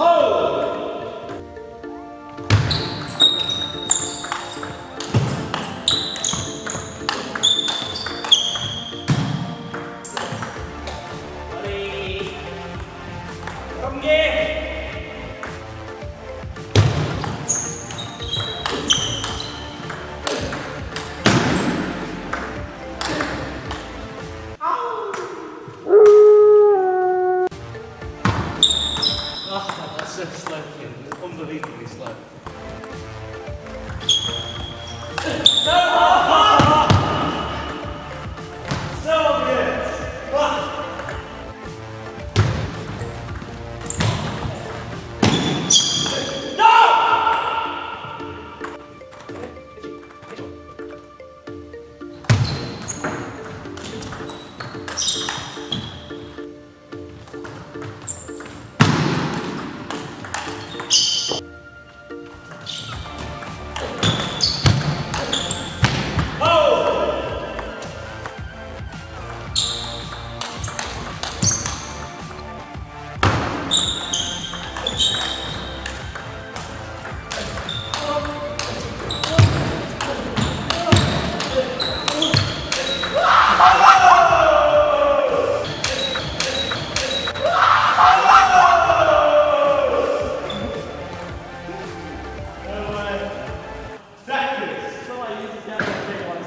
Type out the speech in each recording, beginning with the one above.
Ready?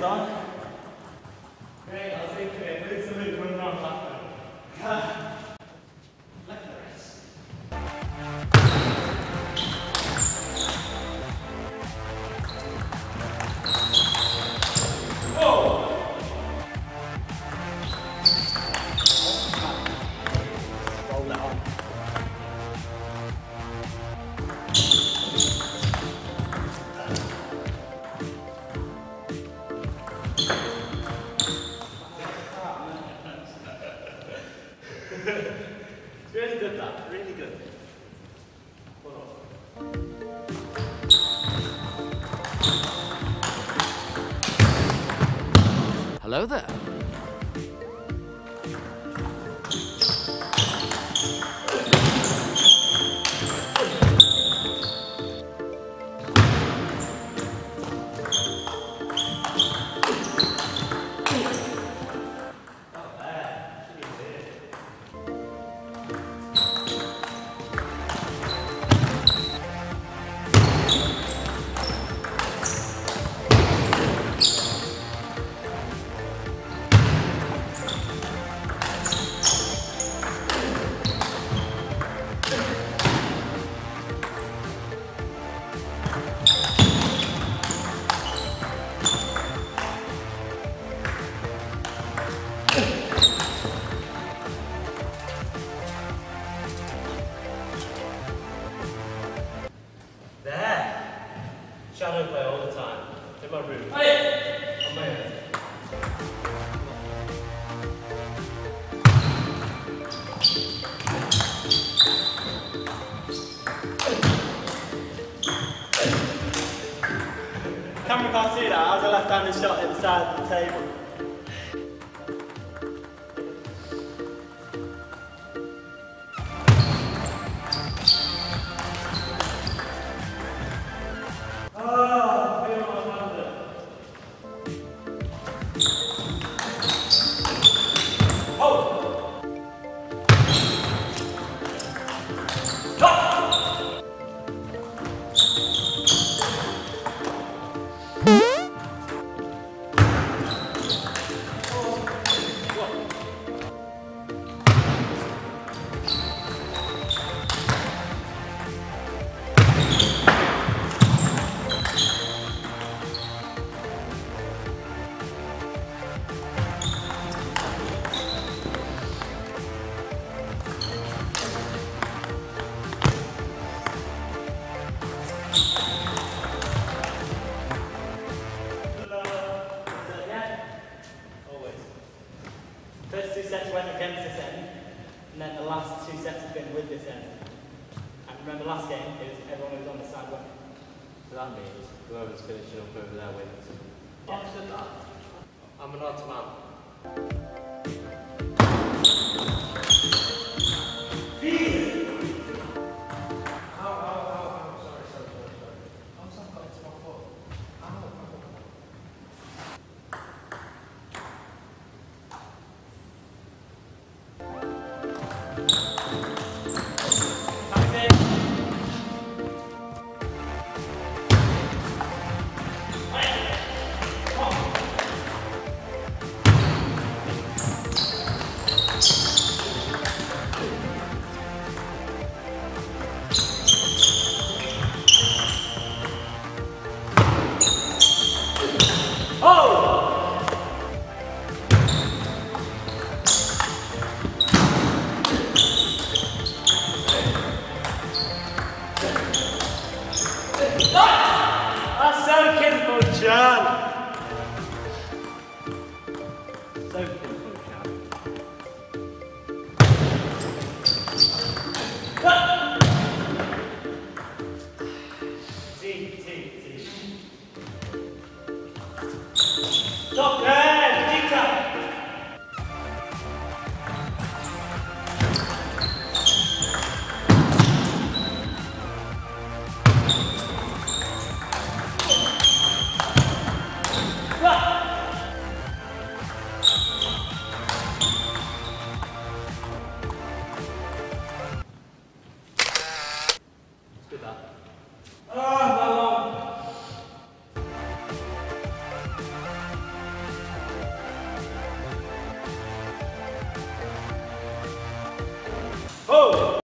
On. Great, I'll take it. It's a bit laughing. Hello there. Shadow play all the time. In my room. Oh, hey! On my own. Camera can't see that. I was a left-handed shot at the side of the table. sets went against this end, and then the last two sets have been with this end. And remember last game, it was everyone was on the side went. So that means whoever's finishing up over there wins. After I'm an odds man. Ação ah, que não 있다.